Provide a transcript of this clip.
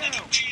down.